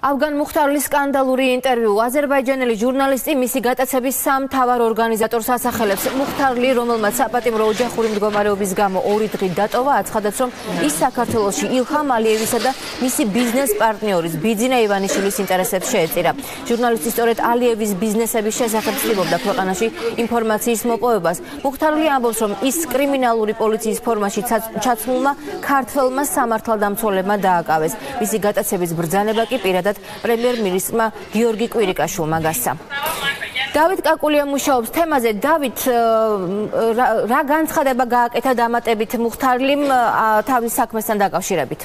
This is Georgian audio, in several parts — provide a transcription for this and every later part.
ავგან მუხტარლის სკანდალური ინტერვიუ. აზერბაიჯანელი ჟურნალისტი მისი გატაცების სამ თავარ ორგანიზატორს ასახელებს. მუხტარლი რომელმაც საპატიმრო ოჯახური მდგომარეობის გამო ორი დღით დატოვა აცხადებს რომ ის საქართველოსში ილჰამ ალიევისა და მისი ბიზნეს პარტნიორის ბიძინა ივანიშვილის ინტერესებს შეეწირა. ჟურნალისტი სწორედ ალიევის ბიზნესების შესახებ ცდილობდა ქვეყანაში ინფორმაციის მოპოვებას. მუხტარლი ამბობს რომ ის კრიმინალური პოლიციის ფორმაში ჩაცმულმა ქართველმა სამართალდამცველებმა დააკავეს. მისი გატაცების ბრძანება კი პირადად ზოგადად პრემიერ-მინისტრმა გიორგი კვირიკაშვილმა გასცა. დავით კაკულია მუშაობს თემაზე. დავით რა განცხადება გააკეთა დამატებით მუხთარლიმ თავის საქმესთან დაკავშირებით?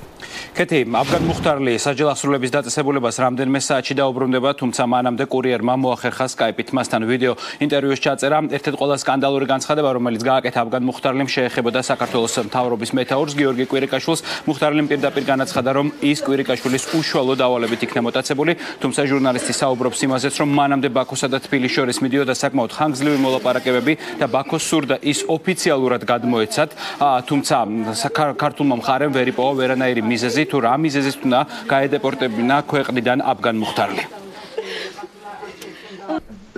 კეთი, აფგან მუხთარლი საჯელახსრულების დაწესებულებას რამდენიმე საათში დაუბრუნდება, თუმცა მანამდე კურიერმა მოახერხა Skype-ით მასთან ვიდეო ინტერვიუს ჩაწერა. ერთ-ერთი ყველა სკანდალური განცხადება, რომელიც გააკეთა აფგან მუხთარლიმ, შეეხებოდა საქართველოს მთავრობის მეტაურს გიორგი კვირიკაშვილს. მუხთარლიმ პირდაპირ განაცხადა, რომ ის კვირიკაშვილის უშუალო დავალებით იქნება მოტაცებული, თუმცა ჟურნალისტი საუბრობს იმაზეც, რომ მანამდე ბაქოსა და თბილისში შორის მიდიოდა საკმაოდ ხანგრძლივი მოლაპარაკებები და ბაქოს სურდა ის ოფიციალურად გადმოეცათ, თუმცა ქართულმა მხარემ ვერ იპოვა ვერანაირი მიზეზი თუ რა მიზეზის უნდა გაედეპორტებინა ქვეყნიდან აფგან მუხტარლი.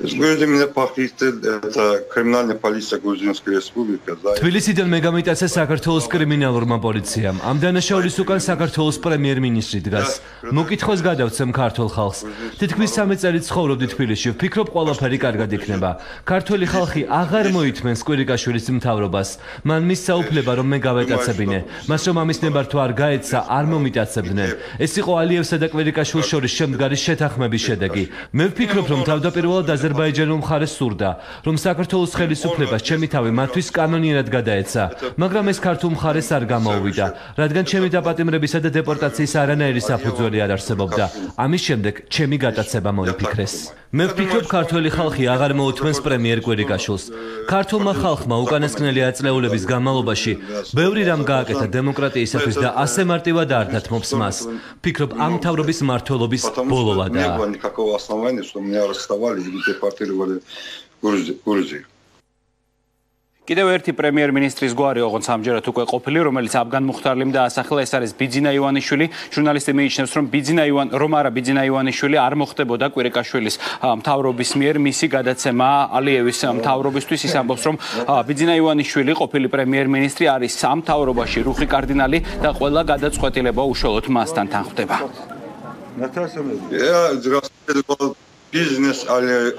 Грузия меня пахнет это криминальная полиция Грузинской республики. თბილისიდან მეგამიტაცე საქართველოს კრიმინალურმა პოლიციამ. ამ დანაშაულის უკან საქართველოს პრემიერ-მინისტრი დგას. მოკითხოს გადავცემ ქართულ ხალხს. თითქმის 13 წელი ცხოვრობდი თბილისში. ვფიქრობ, ყველაფერი კარგად იქნება. ქართველი ხალხი აღარ მოითმენს კვირიკაშვილის მთავრობას. მან მისცა უფლება, რომ მე გავეტაცებინე. მას რომ ამის ნებართვა არ გაეცა, არ მომიტაცებდნენ. ეს იყო ალიევსა და კვირიკაშვილის შორის შემდგარი შეთანხმების შედეგი. მე ვფიქრობ, რომ თავდაპირველად აზერბაიჯანი აზერბაიჯანულ მხარეს სურდა, რომ საქართველოს ხელისუფლებას ჩემი თავი მათთვის კანონიერად გადაეცა, მაგრამ ეს ქართულ მხარეს არ გამოუვიდა, რადგან ჩემი დაპატიმრებისა და დეპორტაციის არანაირი საფუძველი არ არსებობდა. ამის შემდეგ ჩემი გატაცება მოიფიქრეს. მე ვფიქრობ, ქართველი ხალხი აღარ მოუთმენს პრემიერ კვირიკაშვილს. ქართულმა ხალხმა უკანასკნელი აწლეულების განმავლობაში ბევრი რამ გააკეთა დემოკრატიისათვის და ასე მარტივად არ დათმობს მას. ფიქრობ, ამ თავრობის მართლობის ბოლოვადაა. депортировали Грузию. კიდევ ერთი პრემიერ-მინისტრის გვარი ოღონდ სამჯერად უკვე ყოფილი, რომელიც აფგან მუხთარლიმ დაასახლა, ეს არის ბიძინა ივანიშვილი. ჟურნალისტი მიიჩნევს, რომ ბიძინა ივან რომ არა ბიძინა ივანიშვილი არ მოხდებოდა კვირიკაშვილის მთავრობის მიერ მისი გადაცემა ალიევის მთავრობისთვის. ის ამბობს, რომ ბიძინა ივანიშვილი ყოფილი პრემიერ-მინისტრი არის სამ მთავრობაში რუხი კარდინალი და ყველა გადაწყვეტილება უშუალოდ მასთან თანხდება. ნათასმები. ე ძრასტე ბიზნეს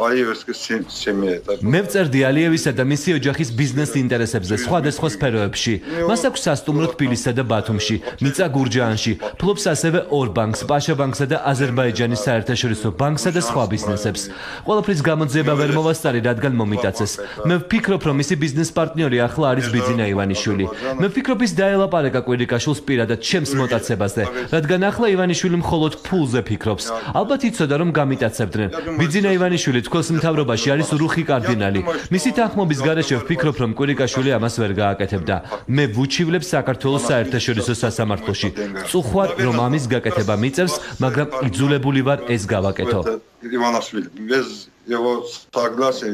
ალიევსკის სემინა. მე ვწერდი ალიევისა და მისი ოჯახის ბიზნეს ინტერესებზე სხვადასხვა სფეროებში. მას აქვს სასტუმრო თბილისსა და ბათუმში, მიწა გურჯაანში, ფლობს ასევე ორ ბანკს, პაშა ბანკსა და აზერბაიჯანის საერთაშორისო ბანკსა და სხვა ბიზნესებს. ყველაფრის გამოძიება ვერ მოვასწარი, რადგან მომიტაცეს. მე ვფიქრობ, რომ მისი ბიზნეს პარტნიორი ახლა არის ბიძინა ივანიშვილი. მე ვფიქრობ, ის დაელაპარაკა კვირიკაშვილს პირადად ჩემს მოტაცებაზე, რადგან ახლა ივანიშვილი მხოლოდ ფულზე ფიქრობს. ალბათ იცოდა, რომ გამიტაცებდნენ, ბიძინა ივანიშვილი თქოს მთავრობაში არის რუხი კარდინალი. მისი თანხმობის გარეშე ვფიქრობ, რომ კვირიკაშვილი ამას ვერ გააკეთებდა. მე ვუჩივლებ საქართველოს საერთაშორისო სასამართლოში. წუხვარ, რომ ამის გაკეთება მიწერს, მაგრამ იძულებული ვარ ეს გავაკეთო. ივანაშვილი, без его согласия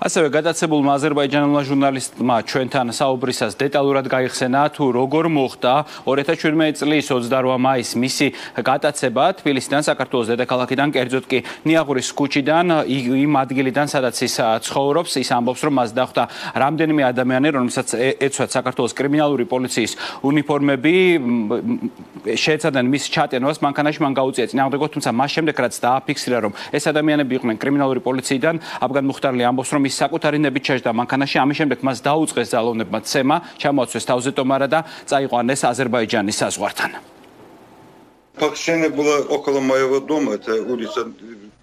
ასევე გადაცებულმა აზერბაიჯანულმა ჟურნალისტმა ჩვენთან საუბრისას დეტალურად გაიხსენა თუ როგორ მოხდა 2017 წლის 28 მაისს მისი გადაცება თბილისიდან საქართველოს დედაქალაქიდან კერძოდ კი ნიაღურის ქუჩიდან იმ ადგილიდან სადაც ის ცხოვრობს ის ამბობს რომ მას დახვდა რამდენიმე ადამიანი რომელსაც ეცვათ საქართველოს კრიმინალური პოლიციის უნიფორმები შეეცადნენ მის ჩატენვას მანქანაში მან გაუწია წინააღმდეგო თუმცა მას შემდეგ რაც დააფიქსირა რომ ეს ადამიანები იყვნენ კრიმინალური პოლიციიდან აფგან მუხტარლი ამბობს რომ ის საკუთარი ნებით ჩაჯდა მანქანაში. ამის შემდეგ მას დაუწყეს ძალოვნებმა ცემა. ჩამოაცვეს თავზე ტომარა და წაიყვანეს აზერბაიჯანის საზღვართან Пакшене было около моего дома, это улица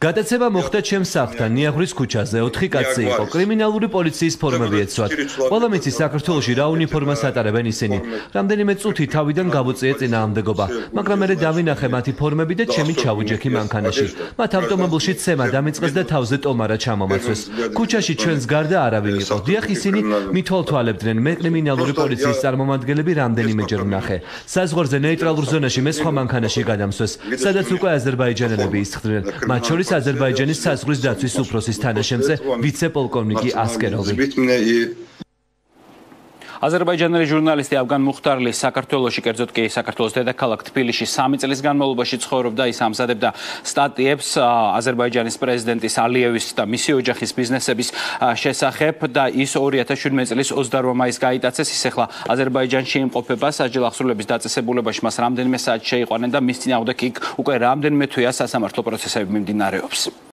გადაცემა მოხდა ჩემს სახლთან ნიაღურის ქუჩაზე. 4 კაცი იყო. კრიმინალური პოლიციის ფორმები ეცვათ. ყველა მიცი საქართველოსი რა უნიფორმას ატარებენ ისინი. რამდენიმე წუთი თავიდან გავუწიე წინააღმდეგობა, მაგრამ მე დავინახე მათი ფორმები და ჩემი ჩავუჯექი მანქანაში. მათ ავტომობილში ცემა დამიწყეს და თავზე ტომარა ჩამომაცვეს. ქუჩაში ჩვენს გარდა არავინ იყო. დიახ ისინი მithოლთვალებდნენ. მე კრიმინალური პოლიციის წარმომადგენლები რამდენიმეჯერ ვნახე. საზღვარზე ნეიტრალურ ზონაში მე სხვა მანქანაში გადამსვეს, სადაც უკვე აზერბაიჯანელები ისხდნენ. მათ შორის აზერბაიჯანის საზღვრის დაცვის უფროსის თანაშემწე ვიცე-პოლკოვნიკი ასკეროვი. აზერბაიჯანელი ჟურნალისტი ავგან მუხტარლი საქართველოსში, კერძოდ კი საქართველოს დედაქალაქ თბილისში 3 წლის განმავლობაში ცხოვრობდა, ის ამზადებდა სტატიებს აზერბაიჯანის პრეზიდენტის ალიევის და მისი ოჯახის ბიზნესების შესახებ და ის 2017 წლის 28 მაისს გაიტაცეს. ის ახლა აზერბაიჯანში იმყოფება, საჯელ ახსრულების დაწესებულებაში მას რამდენიმე საათი შეიყვანენ და მის წინააღმდეგ იქ უკვე რამდენიმე თვეა სასამართლო პროცესები მიმდინარეობს.